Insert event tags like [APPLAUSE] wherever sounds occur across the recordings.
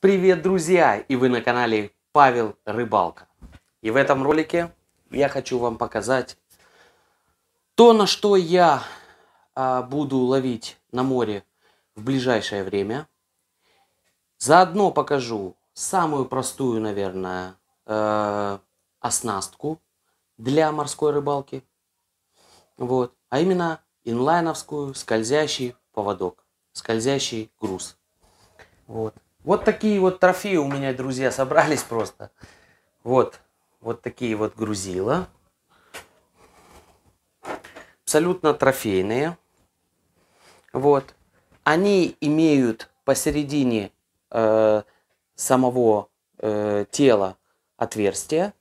Привет, друзья! И вы на канале Павел Рыбалка. И в этом ролике я хочу вам показать то, на что я а, буду ловить на море в ближайшее время. Заодно покажу самую простую, наверное, э, оснастку для морской рыбалки. Вот. А именно инлайновскую скользящий поводок, скользящий груз. Вот. Вот такие вот трофеи у меня, друзья, собрались просто. Вот, вот такие вот грузила. Абсолютно трофейные. Вот. Они имеют посередине э, самого э, тела отверстие,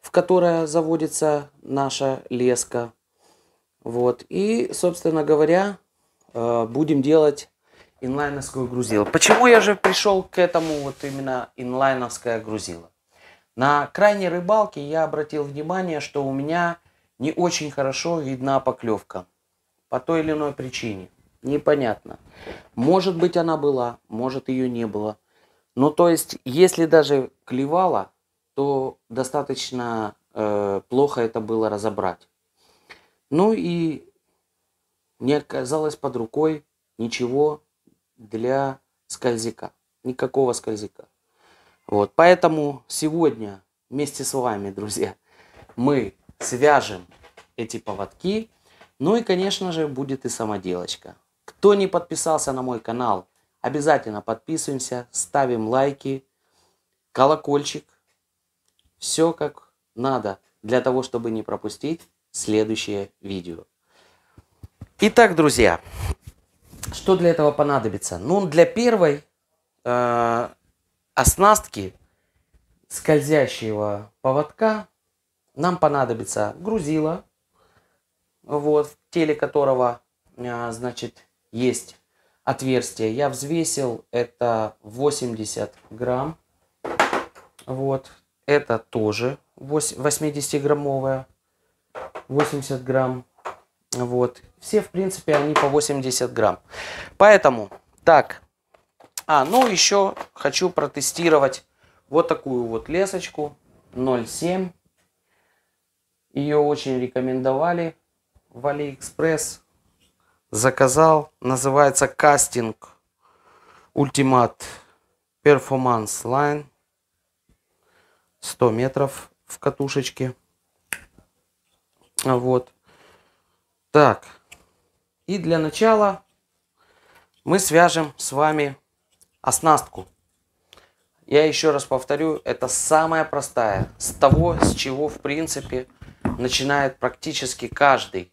в которое заводится наша леска. Вот. И, собственно говоря, э, будем делать инлайновскую грузило. Почему я же пришел к этому вот именно инлайновское грузило? На крайней рыбалке я обратил внимание, что у меня не очень хорошо видна поклевка. По той или иной причине. Непонятно. Может быть она была, может ее не было. Ну то есть, если даже клевала, то достаточно э, плохо это было разобрать. Ну и не оказалось под рукой ничего для скользика. Никакого скользика. Вот, поэтому сегодня вместе с вами, друзья, мы свяжем эти поводки. Ну и, конечно же, будет и самоделочка. Кто не подписался на мой канал, обязательно подписываемся, ставим лайки, колокольчик. Все как надо для того, чтобы не пропустить следующее видео. Итак, друзья, что для этого понадобится? Ну, для первой э, оснастки скользящего поводка нам понадобится грузило, вот, в теле которого, э, значит, есть отверстие. Я взвесил это 80 грамм. Вот, это тоже 80-граммовая, 80 грамм. Вот. Все, в принципе, они по 80 грамм. Поэтому, так. А, ну еще хочу протестировать вот такую вот лесочку 0,7. Ее очень рекомендовали в Алиэкспресс. Заказал. Называется casting Ultimate Performance Line. 100 метров в катушечке. Вот. Так, и для начала мы свяжем с вами оснастку. Я еще раз повторю, это самая простая, с того, с чего в принципе начинает практически каждый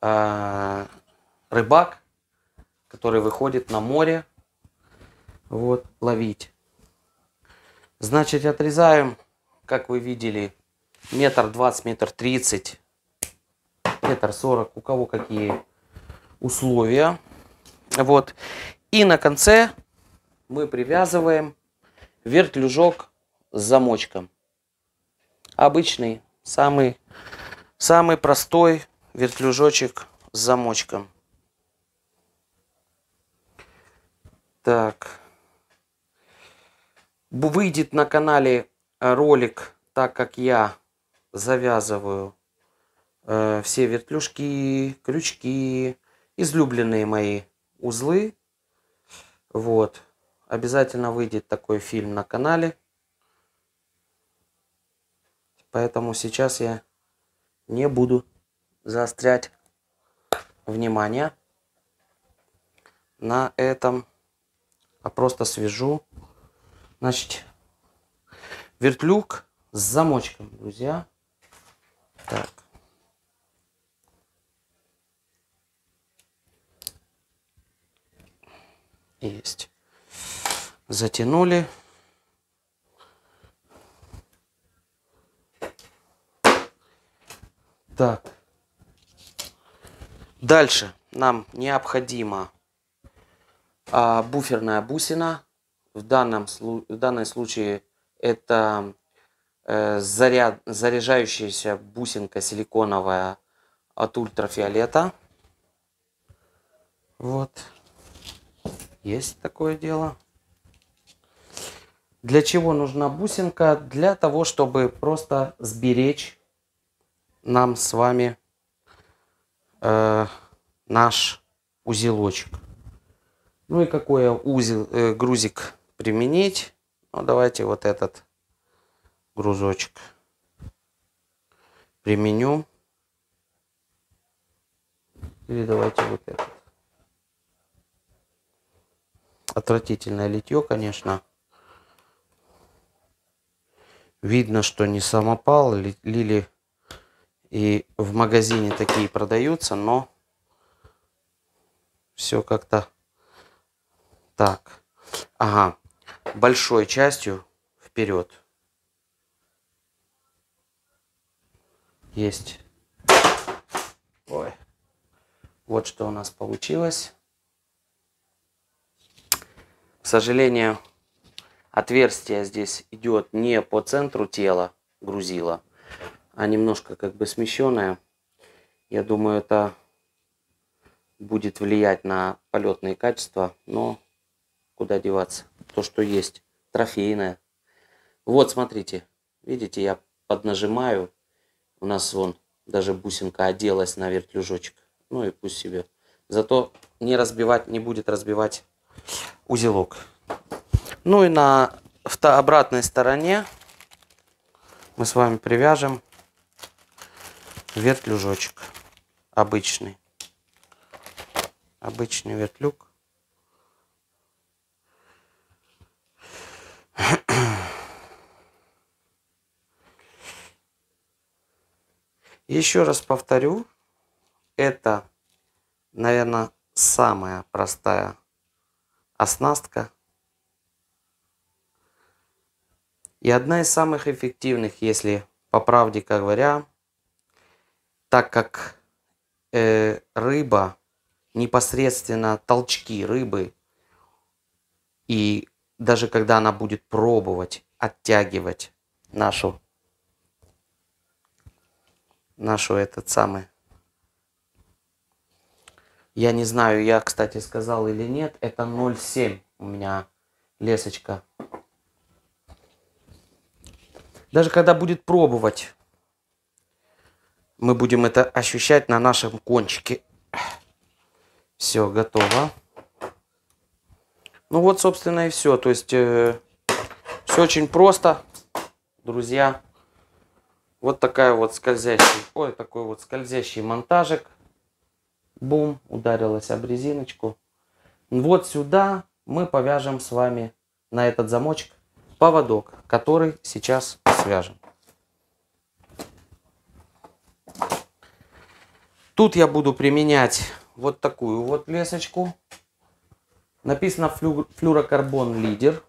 э, рыбак, который выходит на море, вот, ловить. Значит, отрезаем, как вы видели, метр двадцать, метр тридцать метр сорок, у кого какие условия. Вот. И на конце мы привязываем вертлюжок с замочком. Обычный, самый, самый простой вертлюжочек с замочком. Так. Выйдет на канале ролик, так как я завязываю все вертлюжки, крючки, излюбленные мои узлы. Вот. Обязательно выйдет такой фильм на канале. Поэтому сейчас я не буду заострять внимание на этом, а просто свяжу. Значит, вертлюг с замочком, друзья. Так. Есть. Затянули. Так. Дальше нам необходима а, буферная бусина. В данном, в данном случае это э, заряд, заряжающаяся бусинка силиконовая от ультрафиолета. Вот. Есть такое дело. Для чего нужна бусинка? Для того, чтобы просто сберечь нам с вами э, наш узелочек. Ну и какой узел, э, грузик применить? Ну, давайте вот этот грузочек применю. Или давайте вот этот. Отвратительное литье, конечно. Видно, что не самопал, лили и в магазине такие продаются, но все как-то так. Ага, большой частью вперед. Есть. Ой. Вот что у нас получилось. К сожалению, отверстие здесь идет не по центру тела грузила, а немножко как бы смещенное. Я думаю, это будет влиять на полетные качества, но куда деваться. То, что есть, трофейное. Вот, смотрите, видите, я поднажимаю. У нас вон даже бусинка оделась на вертлюжочек. Ну и пусть себе. Зато не разбивать, не будет разбивать узелок. Ну и на обратной стороне мы с вами привяжем вертлюжочек обычный. Обычный вертлюг. [CLEARS THROAT] Еще раз повторю, это, наверное, самая простая оснастка. И одна из самых эффективных, если по правде говоря, так как э, рыба, непосредственно толчки рыбы, и даже когда она будет пробовать оттягивать нашу нашу этот самый я не знаю, я, кстати, сказал или нет, это 0,7 у меня лесочка. Даже когда будет пробовать, мы будем это ощущать на нашем кончике. Все, готово. Ну вот, собственно, и все. То есть, э, все очень просто, друзья. Вот такая вот скользящий, ой, такой вот скользящий монтажик. Бум, ударилась об резиночку. Вот сюда мы повяжем с вами на этот замочек поводок, который сейчас свяжем. Тут я буду применять вот такую вот лесочку. Написано флюрокарбон лидер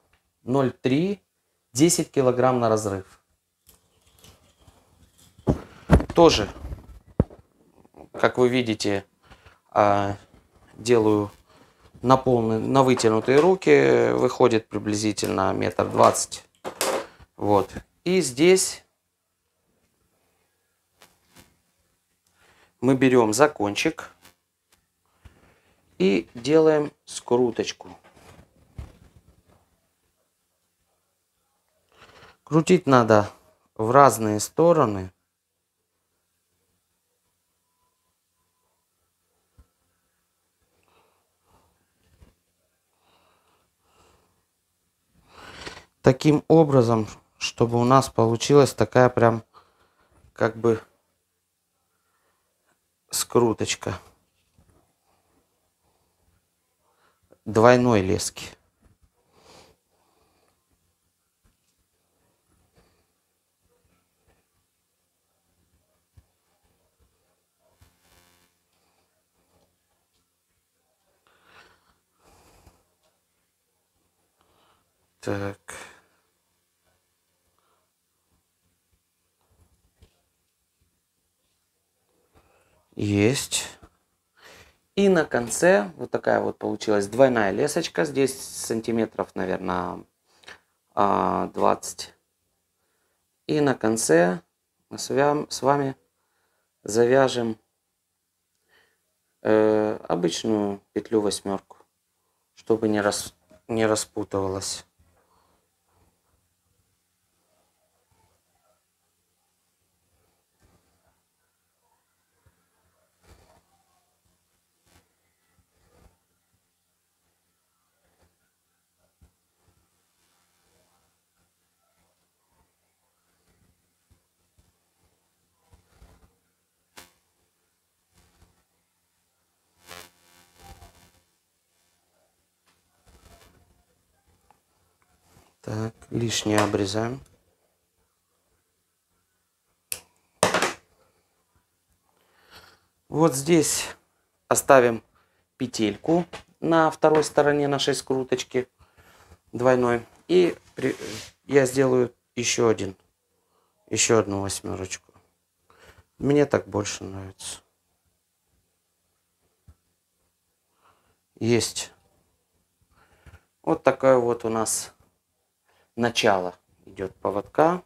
0,3, 10 килограмм на разрыв. Тоже, как вы видите, делаю на полный, на вытянутые руки, выходит приблизительно метр двадцать. Вот. И здесь мы берем закончик и делаем скруточку. Крутить надо в разные стороны. Таким образом, чтобы у нас получилась такая прям как бы скруточка двойной лески. Так. Есть. И на конце вот такая вот получилась двойная лесочка. Здесь сантиметров, наверное, 20. А, И на конце мы с вами завяжем э, обычную петлю восьмерку, чтобы не, рас, не распутывалась. Так, лишнее обрезаем. Вот здесь оставим петельку на второй стороне нашей скруточки двойной. И при... я сделаю еще один, еще одну восьмерочку. Мне так больше нравится. Есть. Вот такое вот у нас начало идет поводка.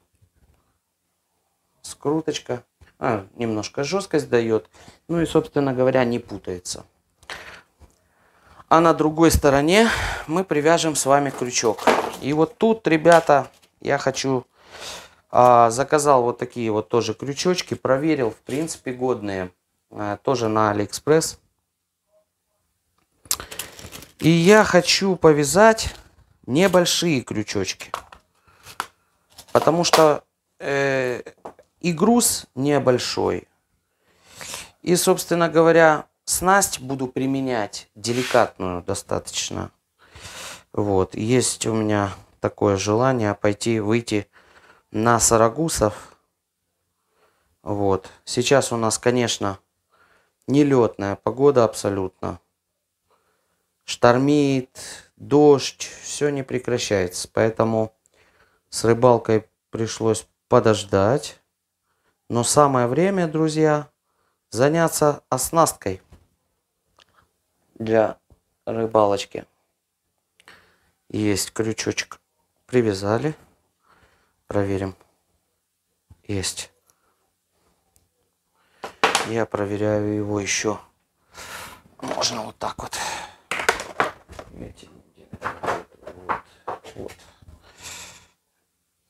Скруточка. А, немножко жесткость дает. Ну и, собственно говоря, не путается. А на другой стороне мы привяжем с вами крючок. И вот тут, ребята, я хочу... А, заказал вот такие вот тоже крючочки. Проверил, в принципе, годные. А, тоже на Алиэкспресс. И я хочу повязать небольшие крючочки. Потому что э, и груз небольшой. И, собственно говоря, снасть буду применять деликатную достаточно. Вот. Есть у меня такое желание пойти, выйти на сарагусов. Вот. Сейчас у нас, конечно, нелетная погода абсолютно. Штормит, дождь, все не прекращается. Поэтому с рыбалкой пришлось подождать. Но самое время, друзья, заняться оснасткой для рыбалочки. Есть крючочек. Привязали. Проверим. Есть. Я проверяю его еще. Можно вот так вот. Видите? Вот.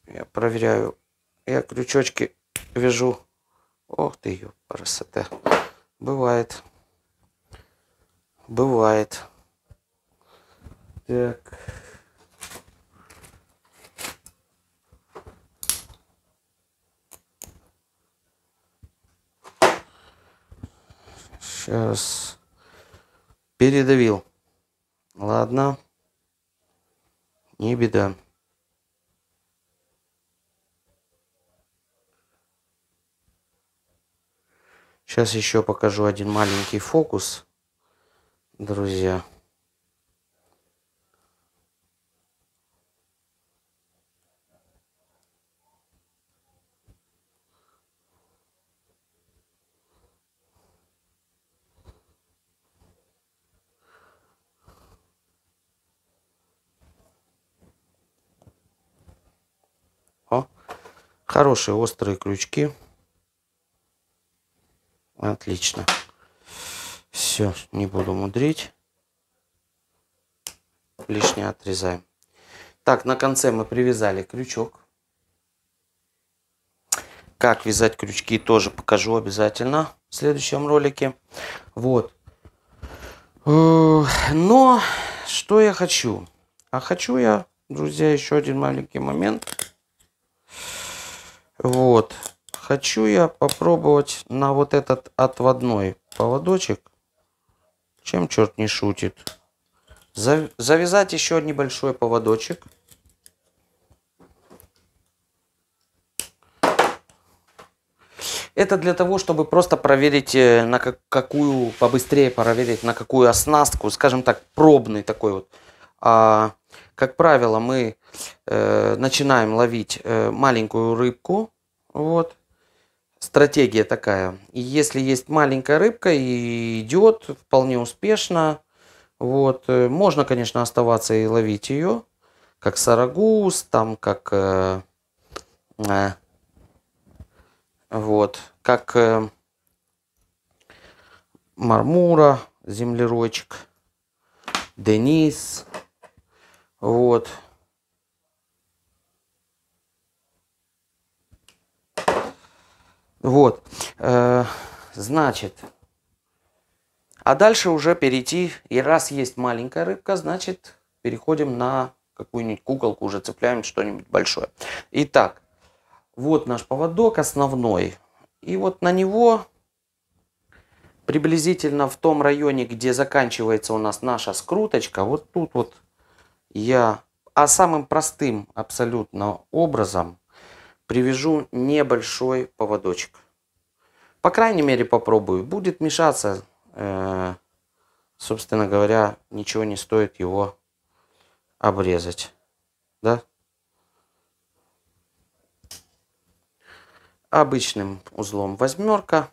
Я проверяю. Я крючочки вяжу. Ох ты, ее красота. Бывает. Бывает. Так. Сейчас. Передавил. Ладно. Не беда. Сейчас еще покажу один маленький фокус, друзья. Хорошие острые крючки. Отлично. Все, не буду мудрить. Лишнее отрезаем. Так, на конце мы привязали крючок. Как вязать крючки тоже покажу обязательно в следующем ролике. Вот. Но что я хочу? А хочу я, друзья, еще один маленький момент. Вот. Хочу я попробовать на вот этот отводной поводочек. Чем черт не шутит. Завязать еще небольшой поводочек. Это для того, чтобы просто проверить, э, на какую, побыстрее проверить, на какую оснастку, скажем так, пробный такой вот. А, как правило, мы э, начинаем ловить э, маленькую рыбку, вот, стратегия такая. И если есть маленькая рыбка и идет вполне успешно, вот, э, можно, конечно, оставаться и ловить ее, как сарагус, там, как, э, э, вот, как э, мармура, землеройчик, денис, вот, Вот, э, значит, а дальше уже перейти, и раз есть маленькая рыбка, значит, переходим на какую-нибудь куколку, уже цепляем что-нибудь большое. Итак, вот наш поводок основной. И вот на него приблизительно в том районе, где заканчивается у нас наша скруточка, вот тут вот я а самым простым абсолютно образом привяжу небольшой поводочек. По крайней мере попробую. Будет мешаться, э, собственно говоря, ничего не стоит его обрезать. Да? Обычным узлом восьмерка.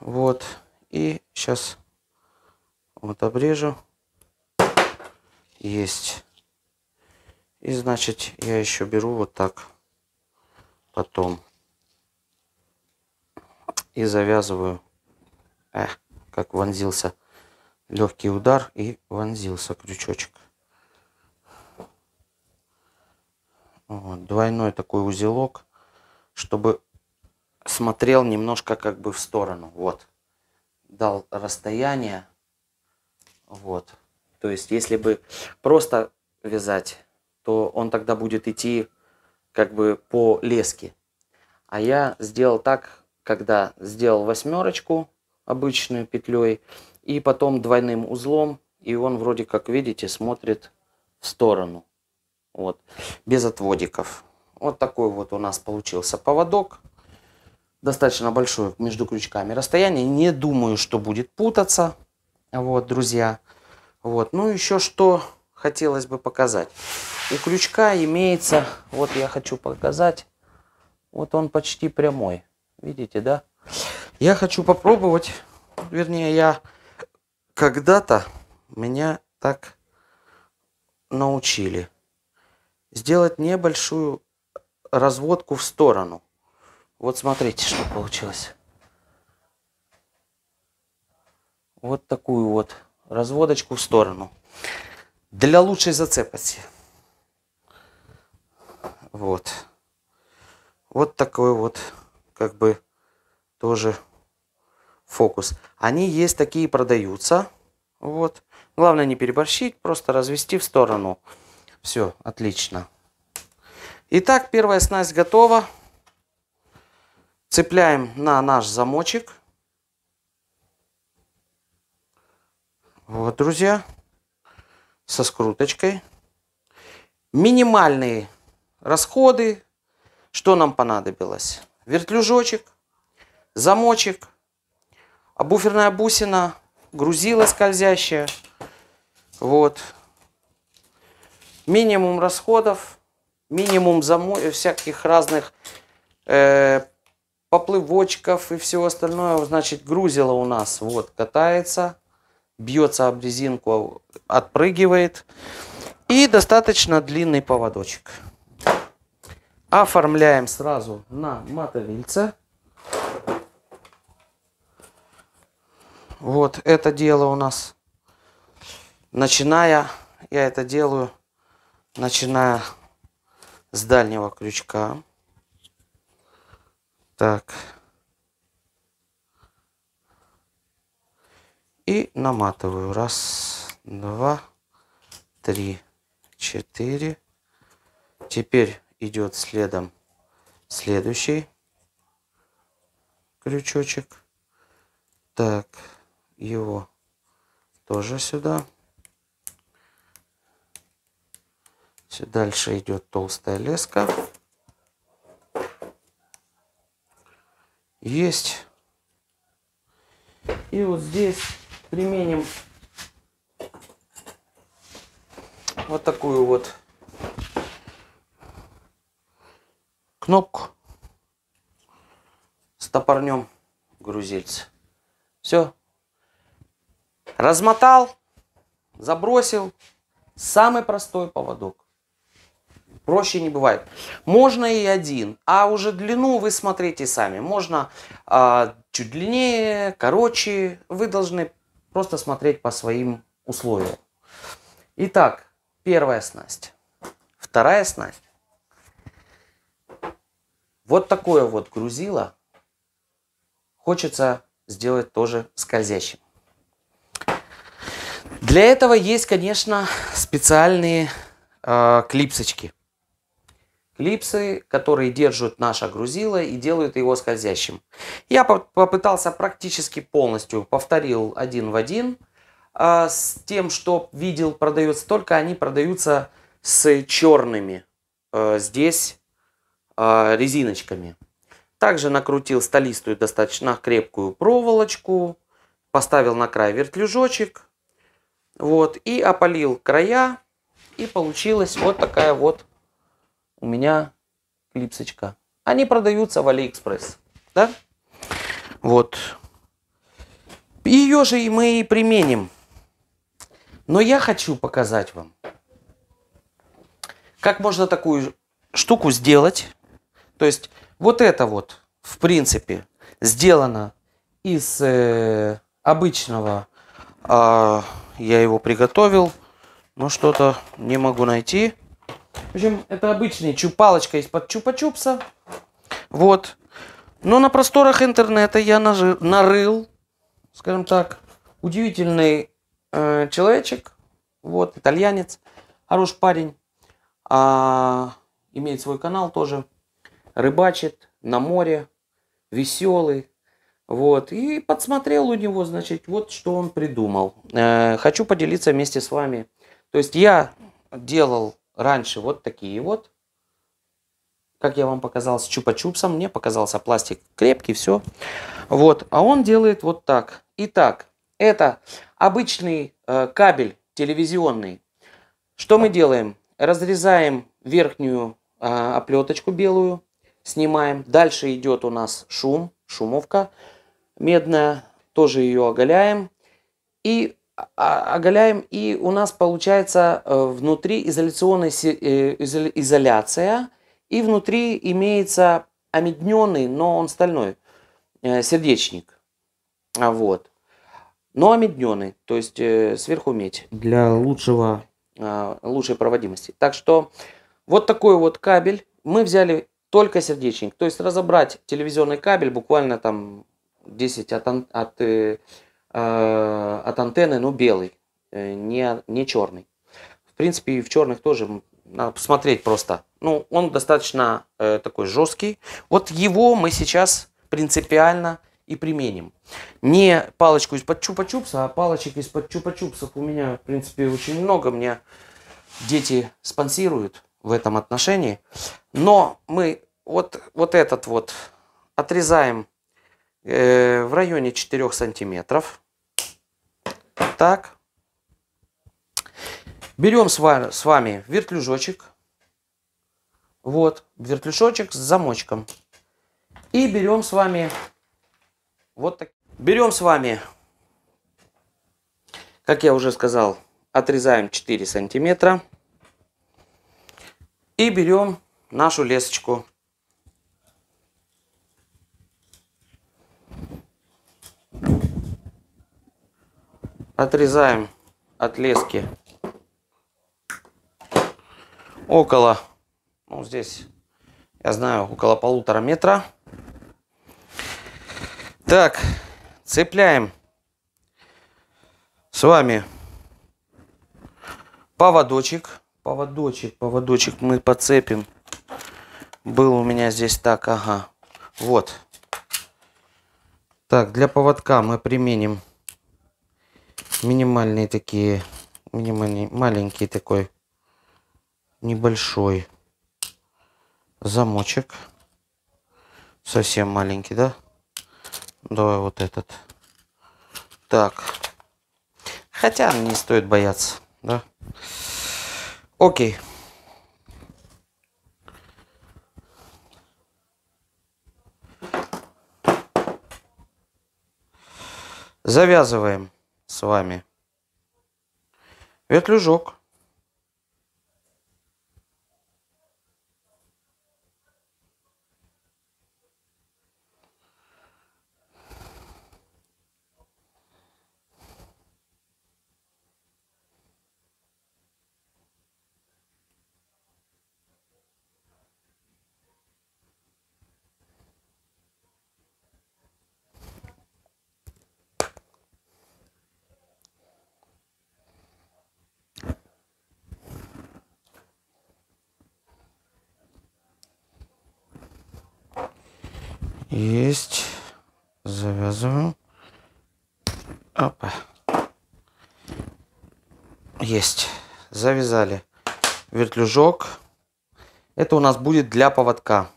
Вот. И сейчас вот обрежу. Есть. И значит я еще беру вот так потом и завязываю, э, как вонзился легкий удар и вонзился крючочек. Вот, двойной такой узелок, чтобы смотрел немножко как бы в сторону. Вот. Дал расстояние. Вот. То есть, если бы просто вязать, то он тогда будет идти как бы по леске. А я сделал так, когда сделал восьмерочку обычную петлей и потом двойным узлом, и он вроде как видите смотрит в сторону, вот, без отводиков. Вот такой вот у нас получился поводок, достаточно большой между крючками расстояние, не думаю, что будет путаться, вот, друзья. Вот, ну еще что хотелось бы показать. У крючка имеется, вот я хочу показать, вот он почти прямой. Видите, да? Я хочу попробовать, вернее, я когда-то меня так научили сделать небольшую разводку в сторону. Вот смотрите, что получилось. Вот такую вот разводочку в сторону. Для лучшей зацепности. Вот. Вот такой вот как бы тоже фокус. Они есть такие, продаются. Вот. Главное не переборщить, просто развести в сторону. Все, отлично. Итак, первая снасть готова. Цепляем на наш замочек. Вот, друзья, со скруточкой. Минимальные расходы. Что нам понадобилось? вертлюжочек, замочек, а буферная бусина, грузила скользящая. Вот. Минимум расходов, минимум замо... всяких разных э, поплывочков и всего остальное. Значит, грузило у нас вот катается, бьется об резинку, отпрыгивает. И достаточно длинный поводочек оформляем сразу на мотовильце. Вот это дело у нас, начиная, я это делаю, начиная с дальнего крючка. Так. И наматываю. Раз, два, три, четыре. Теперь идет следом следующий крючочек. Так, его тоже сюда. Дальше идет толстая леска. Есть. И вот здесь применим вот такую вот кнопку, стопорнем грузильца. Все. Размотал, забросил. Самый простой поводок. Проще не бывает. Можно и один, а уже длину вы смотрите сами. Можно а, чуть длиннее, короче. Вы должны просто смотреть по своим условиям. Итак, первая снасть. Вторая снасть. Вот такое вот грузило хочется сделать тоже скользящим. Для этого есть, конечно, специальные э, клипсочки. Клипсы, которые держат наше грузило и делают его скользящим. Я попытался практически полностью, повторил один в один э, с тем, что видел продается, только они продаются с черными э, здесь э, резиночками. Также накрутил столистую достаточно крепкую проволочку, поставил на край вертлюжочек, вот, и опалил края, и получилась вот такая вот у меня клипсочка. Они продаются в Алиэкспресс, да? Вот. Ее же мы и применим. Но я хочу показать вам, как можно такую штуку сделать. То есть вот это вот, в принципе, сделано из э, обычного, э, я его приготовил, но что-то не могу найти. В общем, это обычный чупалочка из-под чупа-чупса. Вот. Но на просторах интернета я нажи, нарыл, скажем так, удивительный э, человечек. Вот, итальянец, хороший парень. А, имеет свой канал тоже рыбачит на море, веселый. Вот, и подсмотрел у него, значит, вот что он придумал. Э, хочу поделиться вместе с вами. То есть я делал раньше вот такие вот, как я вам показал, с чупа-чупсом. Мне показался пластик крепкий, все. Вот, а он делает вот так. Итак, это обычный э, кабель телевизионный. Что мы делаем? Разрезаем верхнюю э, оплеточку белую, снимаем. Дальше идет у нас шум, шумовка медная, тоже ее оголяем. И оголяем, и у нас получается э, внутри изоляционная э, изоляция, и внутри имеется омедненный, но он стальной, э, сердечник. А Вот. Но омедненный, то есть сверху медь для лучшего, лучшей проводимости. Так что вот такой вот кабель. Мы взяли только сердечник. То есть разобрать телевизионный кабель буквально там 10 от, от, от антенны, но белый, э, не, не черный. В принципе, и в черных тоже надо посмотреть просто. Ну, он достаточно э, такой жесткий. Вот его мы сейчас принципиально и применим. Не палочку из-под чупа-чупса, а палочек из-под чупа-чупсов у меня, в принципе, очень много. Мне дети спонсируют в этом отношении. Но мы вот, вот этот вот отрезаем э, в районе 4 сантиметров. Так. Берем с вами, с вами вертлюжочек. Вот, вертлюжочек с замочком. И берем с вами вот так. Берем с вами, как я уже сказал, отрезаем 4 сантиметра. И берем нашу лесочку. Отрезаем от лески около, ну здесь, я знаю, около полутора метра. Так, цепляем с вами поводочек поводочек, поводочек мы подцепим. Был у меня здесь так, ага. Вот. Так, для поводка мы применим минимальные такие, минимальный, маленький такой, небольшой замочек. Совсем маленький, да? Давай вот этот. Так. Хотя не стоит бояться, да? Окей. Завязываем с вами вертлюжок. Есть. Завязываем. Опа. Есть. Завязали. вертлюжок. Это у нас будет для поводка.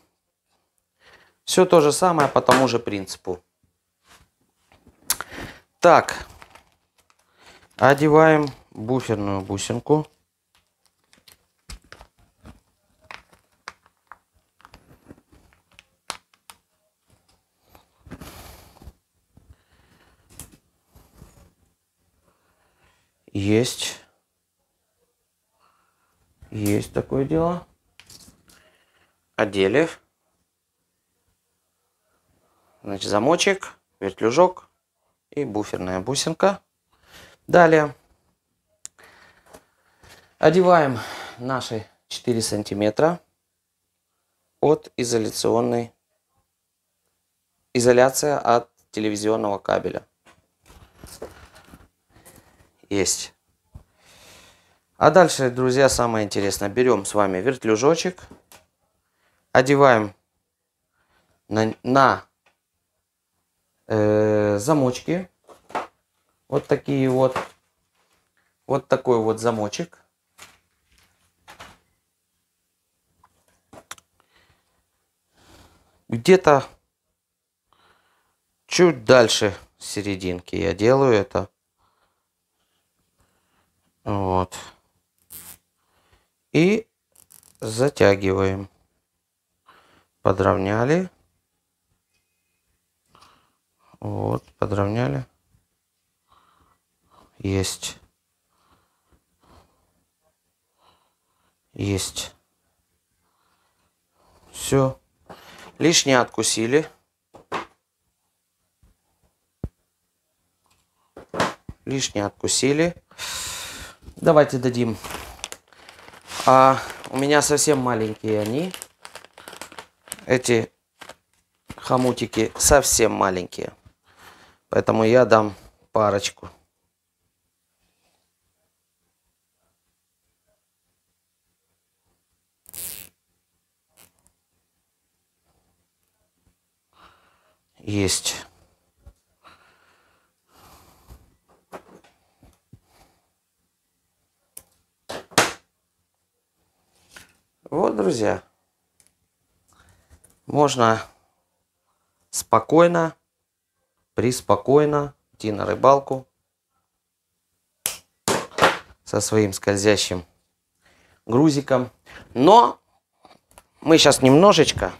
Все то же самое по тому же принципу. Так, одеваем буферную бусинку. Есть. Есть такое дело. Одели. Значит, замочек, вертлюжок и буферная бусинка. Далее одеваем наши 4 сантиметра от изоляционной изоляция от телевизионного кабеля. Есть. А дальше, друзья, самое интересное. Берем с вами вертлюжочек, одеваем на, на э, замочки. Вот такие вот. Вот такой вот замочек. Где-то чуть дальше серединки я делаю это. Вот. И затягиваем. Подровняли. Вот, подровняли. Есть. Есть. Все. Лишнее откусили. Лишнее откусили. Давайте дадим. А у меня совсем маленькие они. Эти хомутики совсем маленькие. Поэтому я дам парочку. Есть. Вот, друзья, можно спокойно, приспокойно идти на рыбалку со своим скользящим грузиком. Но мы сейчас немножечко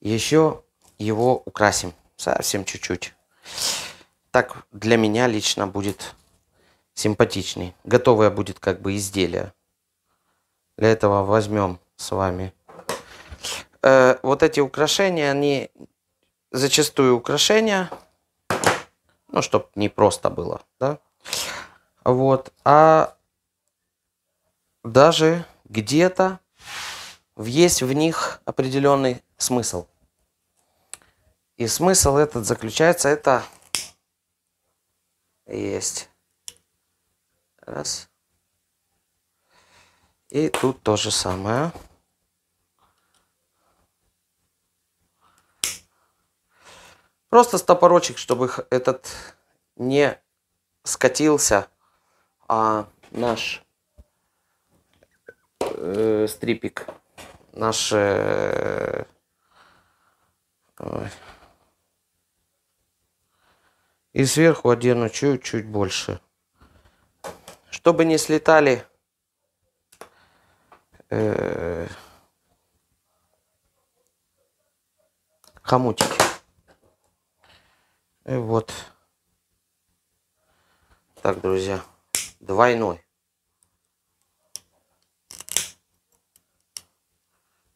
еще его украсим. Совсем чуть-чуть. Так для меня лично будет симпатичней. Готовое будет как бы изделие. Для этого возьмем с вами э, вот эти украшения, они зачастую украшения, ну, чтобы не просто было, да, вот, а даже где-то есть в них определенный смысл. И смысл этот заключается, это есть. Раз. И тут то же самое. Просто стопорочек, чтобы этот не скатился, а наш э, стрипик, наш э, и сверху одену чуть-чуть больше, чтобы не слетали э, хомутики. И вот. Так, друзья, двойной.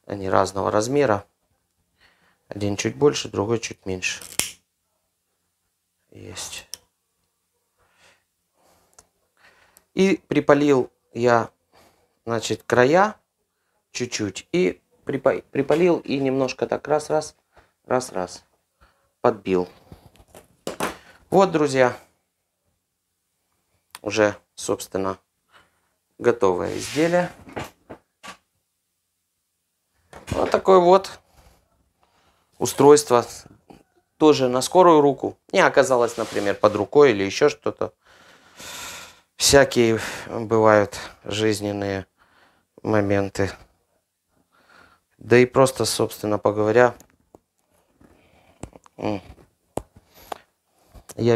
Они разного размера. Один чуть больше, другой чуть меньше. Есть. И припалил я, значит, края чуть-чуть. И припалил и немножко так раз-раз, раз-раз подбил. Вот, друзья, уже, собственно, готовое изделие. Вот такое вот устройство. Тоже на скорую руку. Не оказалось, например, под рукой или еще что-то. Всякие бывают жизненные моменты. Да и просто, собственно поговоря, я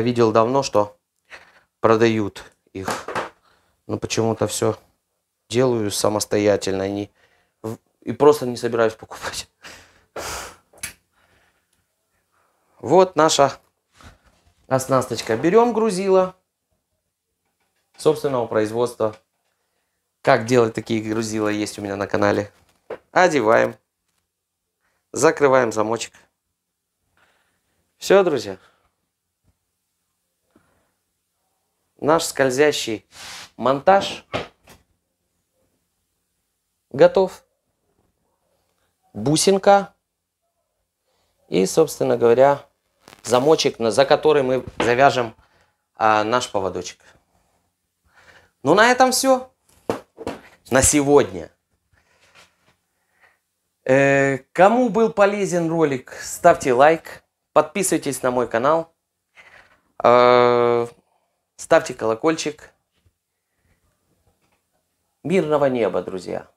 видел давно, что продают их. Но почему-то все делаю самостоятельно. Не, и просто не собираюсь покупать. Вот наша оснасточка. Берем грузила собственного производства. Как делать такие грузила есть у меня на канале. Одеваем. Закрываем замочек. Все, друзья. Наш скользящий монтаж готов. Бусинка. И, собственно говоря, замочек, за который мы завяжем а, наш поводочек. Ну, на этом все. На сегодня. Э, кому был полезен ролик, ставьте лайк, подписывайтесь на мой канал, э, ставьте колокольчик. Мирного неба, друзья.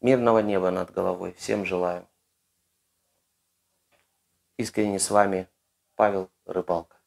Мирного неба над головой. Всем желаю. Искренне с вами Павел Рыбалка.